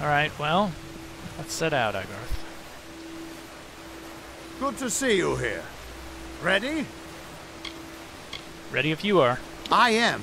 Alright, well, let's set out, Agarth. Good to see you here. Ready? Ready if you are. I am.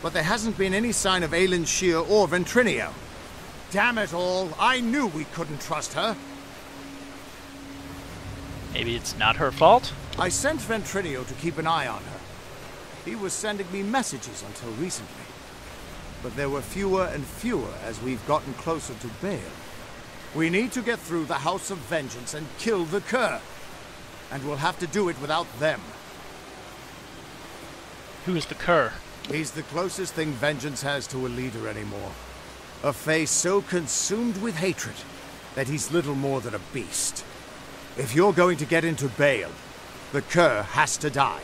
But there hasn't been any sign of Alyn Shir or Ventrinio. Damn it all, I knew we couldn't trust her. Maybe it's not her fault? I sent Ventrinio to keep an eye on her. He was sending me messages until recently. But there were fewer and fewer as we've gotten closer to Bhaile. We need to get through the House of Vengeance and kill the Cur. And we'll have to do it without them. Who is the cur? He's the closest thing Vengeance has to a leader anymore. A face so consumed with hatred that he's little more than a beast. If you're going to get into Bhaile, the Cur has to die.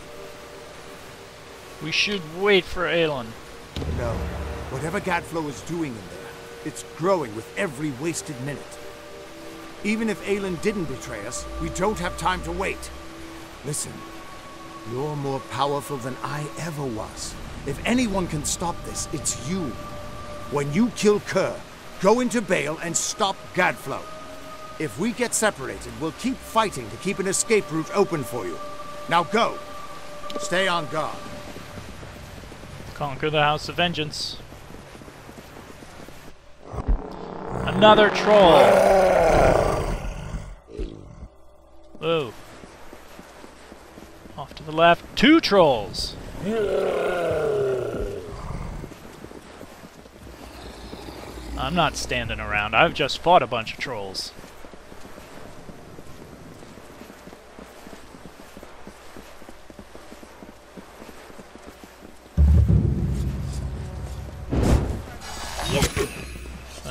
We should wait for Alyn. No. Whatever Gadflow is doing in there, it's growing with every wasted minute. Even if Alyn didn't betray us, we don't have time to wait. Listen, you're more powerful than I ever was. If anyone can stop this, it's you. When you kill Cur, go into Bhaile and stop Gadflow. If we get separated, we'll keep fighting to keep an escape route open for you. Now go. Stay on guard. Conquer the House of Vengeance. Another troll! Whoa. Off to the left. Two trolls! I'm not standing around. I've just fought a bunch of trolls.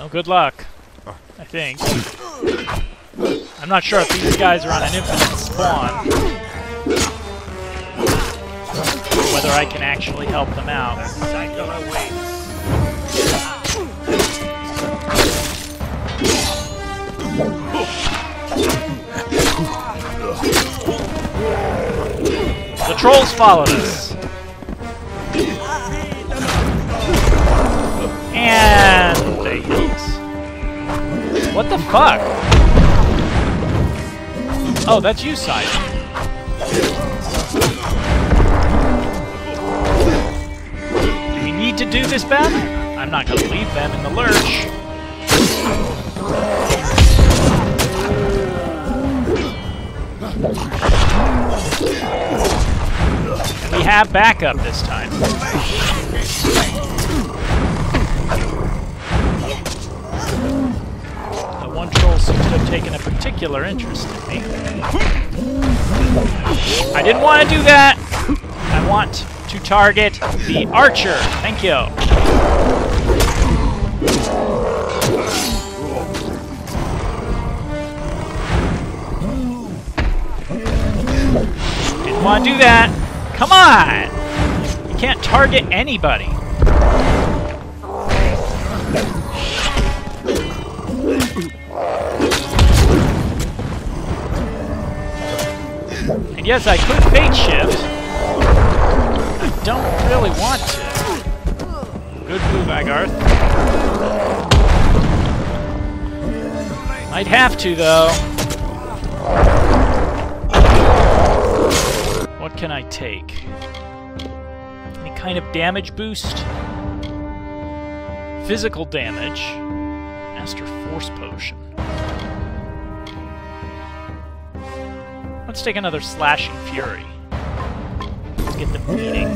Well, good luck. I think. I'm not sure if these guys are on an infinite spawn. Whether I can actually help them out. The trolls followed us. And they. What the fuck? Oh, that's you, Simon. Do we need to do this, Ben? I'm not gonna leave them in the lurch. We have backup this time. One troll seems to have taken a particular interest in me. I didn't want to do that! I want to target the archer. Thank you. Didn't want to do that. Come on! You can't target anybody. Yes, I could fate shift. I don't really want to. Good move, Agarth. Might have to, though. What can I take? Any kind of damage boost? Physical damage. Master Force Potion. Let's take another Slashing Fury. Let's get them beating.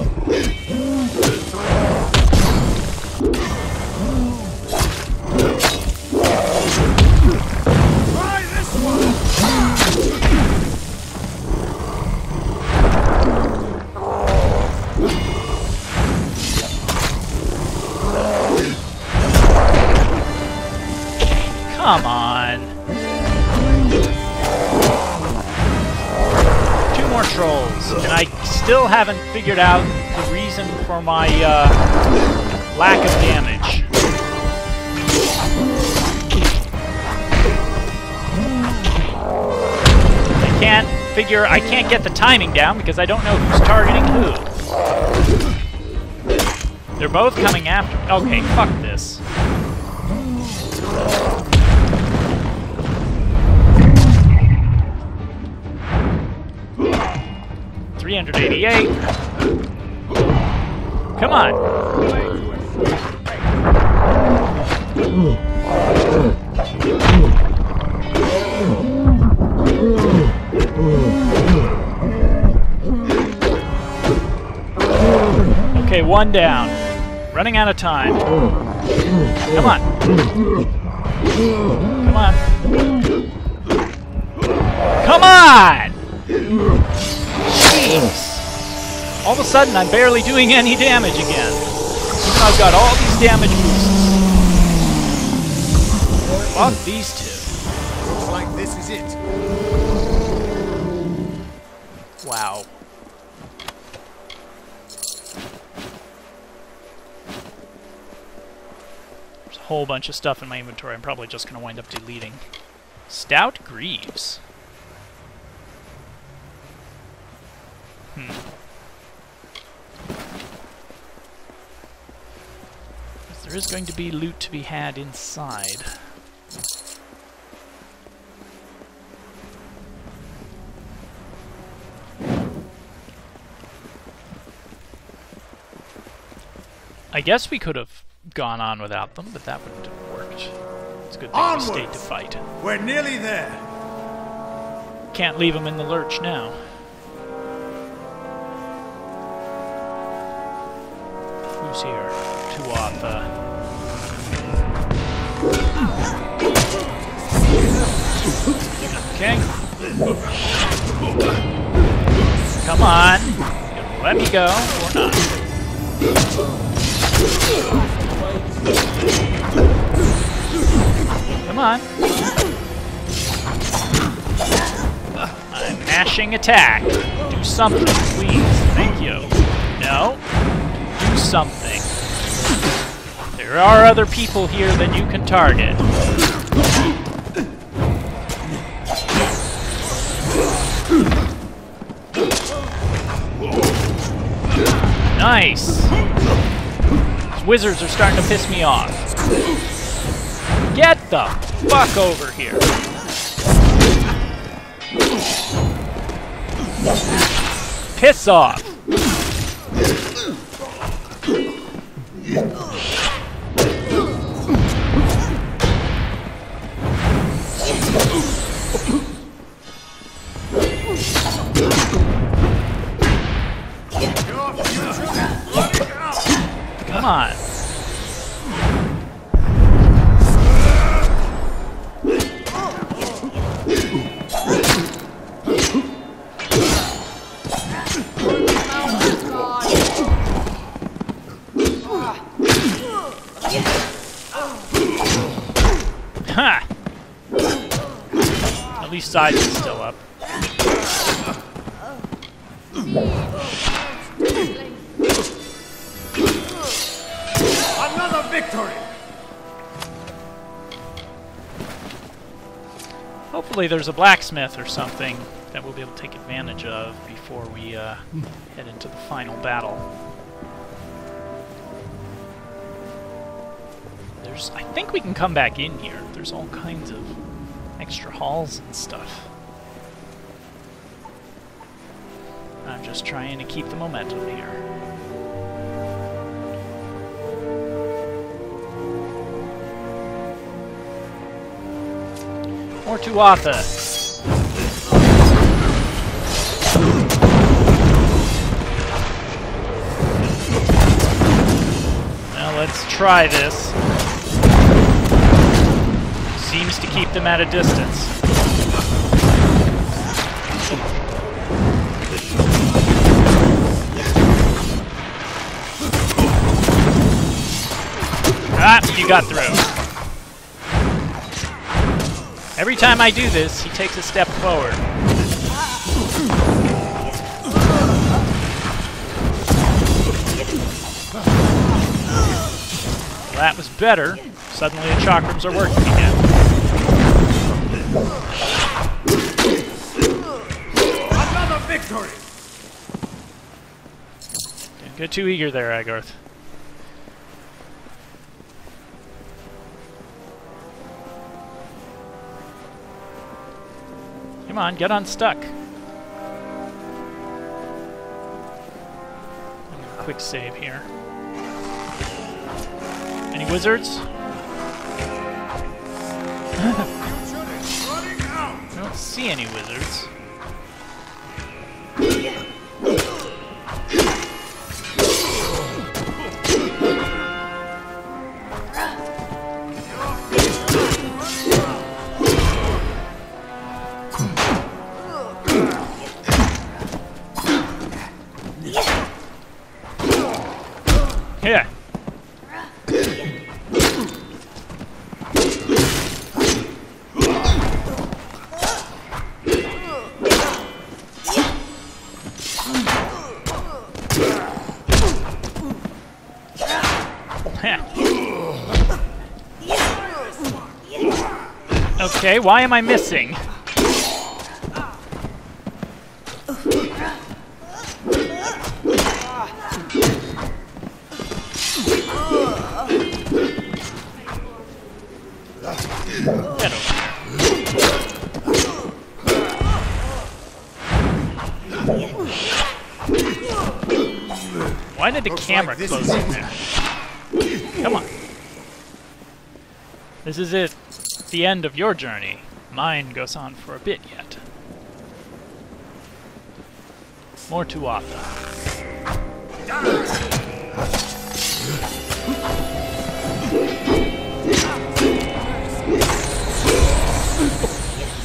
Still haven't figured out the reason for my uh, lack of damage. I can't figure, I can't get the timing down because I don't know who's targeting who. They're both coming after. Okay, fuck this. 388. Come on. Okay, one down. Running out of time. Come on. Come on. Come on! Jeez. All of a sudden, I'm barely doing any damage again. Even though I've got all these damage boosts. Fuck these two. Looks like this is it. Wow. There's a whole bunch of stuff in my inventory I'm probably just going to wind up deleting. Stout Greaves. There is going to be loot to be had inside. I guess we could have gone on without them, but that wouldn't have worked. It's a good thing we stayed to fight. We're nearly there. Can't leave them in the lurch now. Who's here? Tuatha. Let me go. Come on. I'm mashing attack. Do something, please. Thank you. No. Do something. There are other people here that you can target. Nice. These wizards are starting to piss me off. Get the fuck over here. Piss off. Come on. Ha! At least size is still up. Hopefully there's a blacksmith or something that we'll be able to take advantage of before we uh, head into the final battle. There's, I think we can come back in here. There's all kinds of extra halls and stuff. I'm just trying to keep the momentum here. More Tuatha. Now let's try this. Seems to keep them at a distance. Ah, you got through. Every time I do this, he takes a step forward. That was better. Suddenly the chakrams are working again. Another victory. Don't get too eager there, Agarth. Come on, get unstuck. Quick save here. Any wizards? I don't see any wizards. okay, why am I missing? Get over here. Why did the Looks camera like close is in it. there? Come on. This is it. The end of your journey. Mine goes on for a bit yet. More Tuatha.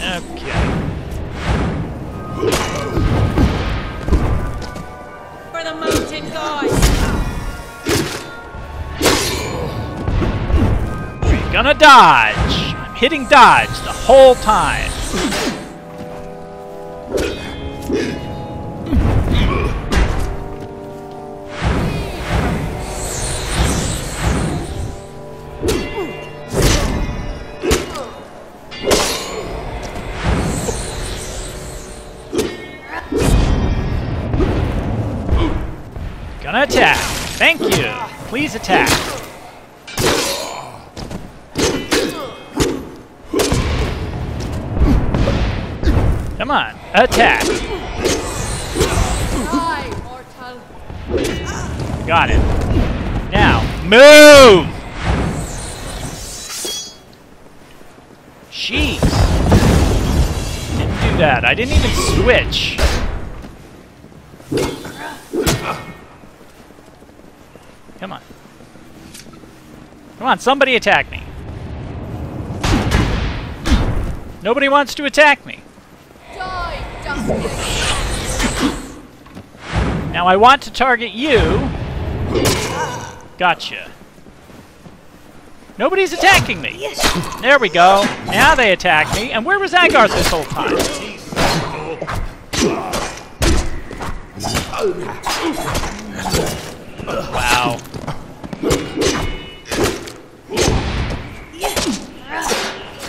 Okay. For the mountain gods! Gonna dodge! I'm hitting dodge the whole time. Gonna attack. Thank you. Please attack. Attack. Got it. Now, move! Jeez. Didn't do that. I didn't even switch. Come on. Come on, somebody attack me. Nobody wants to attack me. Now I want to target you. Gotcha. Nobody's attacking me. There we go. Now they attack me. And where was Agarth this whole time? Wow.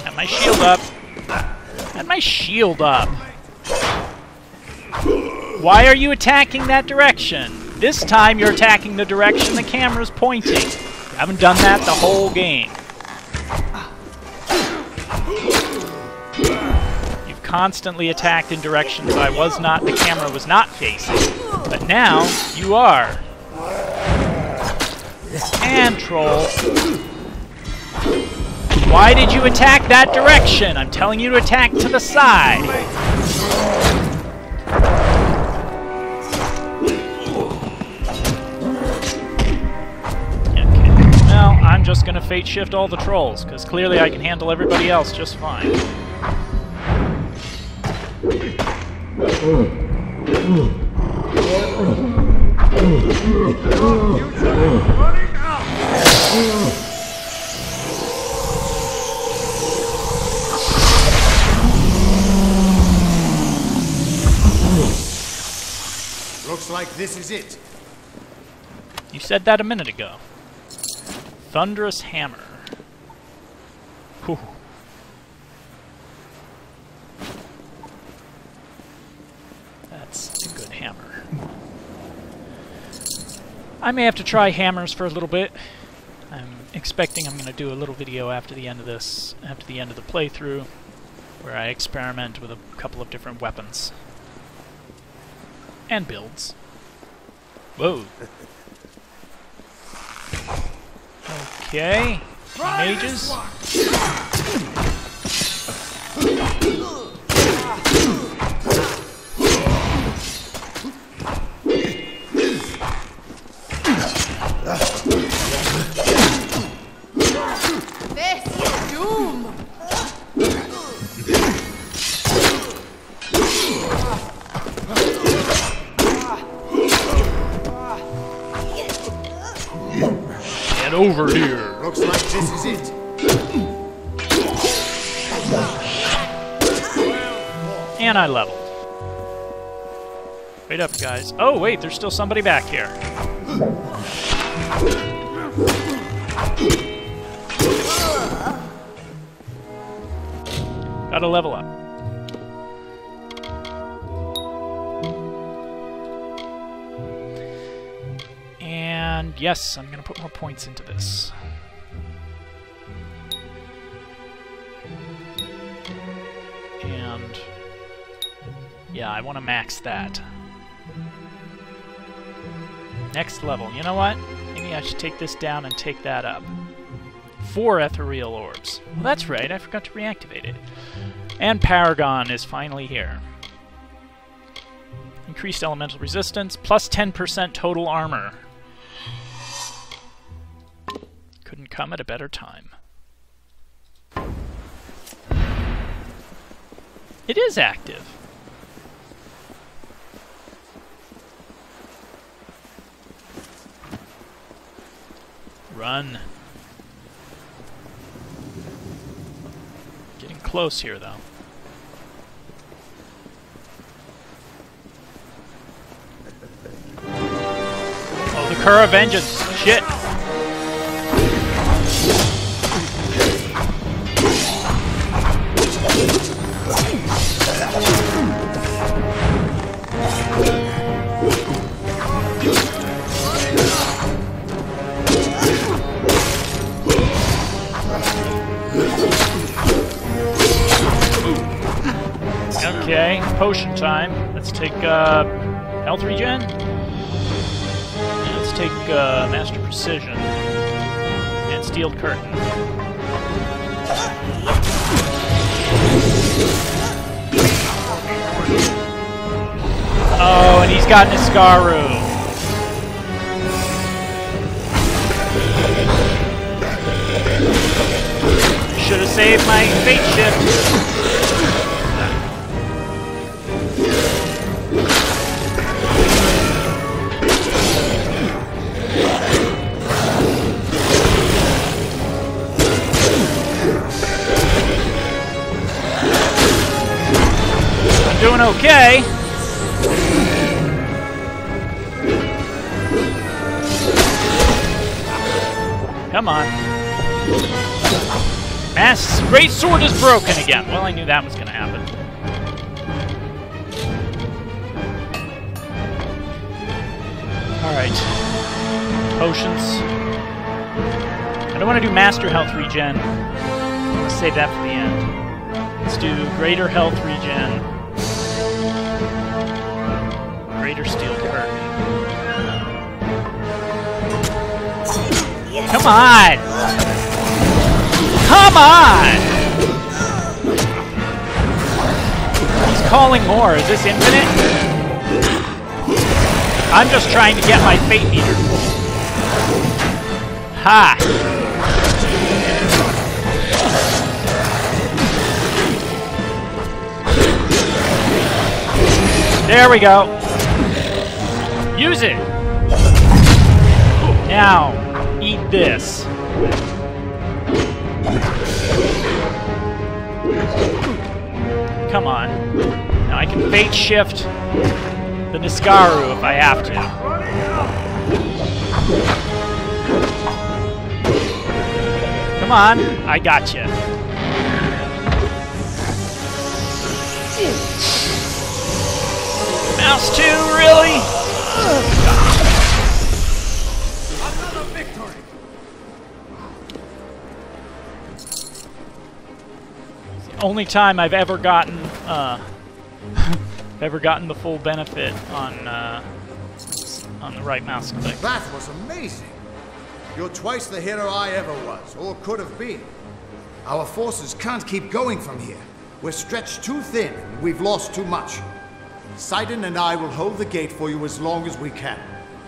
Got my shield up. Got my shield up. Why are you attacking that direction? This time you're attacking the direction the camera's pointing. You haven't done that the whole game. You've constantly attacked in directions I was not, the camera was not facing. But now, you are. And troll. Why did you attack that direction? I'm telling you to attack to the side. Just gonna fate shift all the trolls, because clearly I can handle everybody else just fine. Looks like this is it. You said that a minute ago. Thunderous Hammer. Whew. That's a good hammer. I may have to try hammers for a little bit. I'm expecting I'm going to do a little video after the end of this, after the end of the playthrough, where I experiment with a couple of different weapons. And builds. Whoa. Okay. Mages. Over here. Looks like this is it. And I leveled. Wait up, guys. Oh, wait, there's still somebody back here. Gotta level up. And yes, I'm gonna put more points into this. And yeah, I want to max that. Next level. You know what? Maybe I should take this down and take that up. Four ethereal orbs. Well, that's right. I forgot to reactivate it. And Paragon is finally here. Increased elemental resistance, plus 10% total armor. Come at a better time. It is active. Run. Getting close here, though. Oh, the Cur of Vengeance. Shit. Potion time. Let's take uh, health regen. And let's take uh, Master Precision and Steel Curtain. Oh, and he's got Niskaru. Should have saved my fate shift. Doing okay. Come on. Mass Great Sword is broken again. Well, I knew that was going to happen. Alright. Potions. I don't want to do Master Health Regen. Let's save that for the end. Let's do Greater Health Regen. Steel Curtain. Come on! Come on! He's calling more. Is this infinite? I'm just trying to get my fate meter full. Ha! There we go. Use it. Now, eat this. Come on. Now I can fate shift the Niskaru if I have to. Come on, I got you. Mouse 2, really? Only time I've ever gotten, uh, ever gotten the full benefit on, uh, on the right mouse click. That was amazing. You're twice the hero I ever was, or could have been. Our forces can't keep going from here. We're stretched too thin, and we've lost too much. Cydan and I will hold the gate for you as long as we can.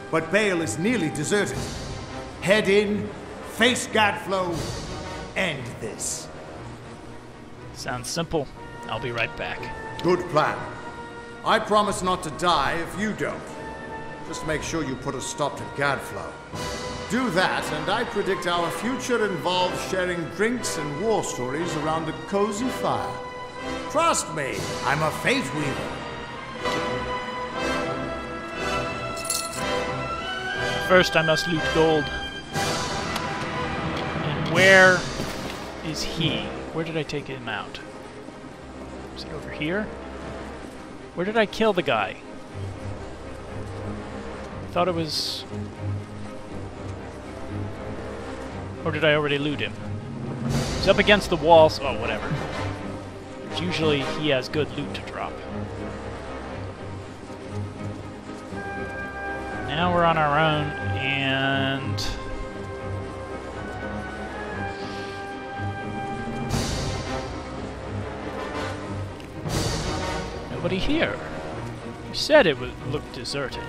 But Bhaile is nearly deserted. Head in, face Gadflow, end this. Sounds simple. I'll be right back. Good plan. I promise not to die if you don't. Just make sure you put a stop to Gadflow. Do that, and I predict our future involves sharing drinks and war stories around a cozy fire. Trust me, I'm a fate weaver. First, I must loot gold. And where is he? Where did I take him out? Is it over here? Where did I kill the guy? I thought it was... Or did I already loot him? He's up against the walls. Oh, whatever. Usually he has good loot to drop. Now we're on our own, and... Nobody here. You said it would look deserted.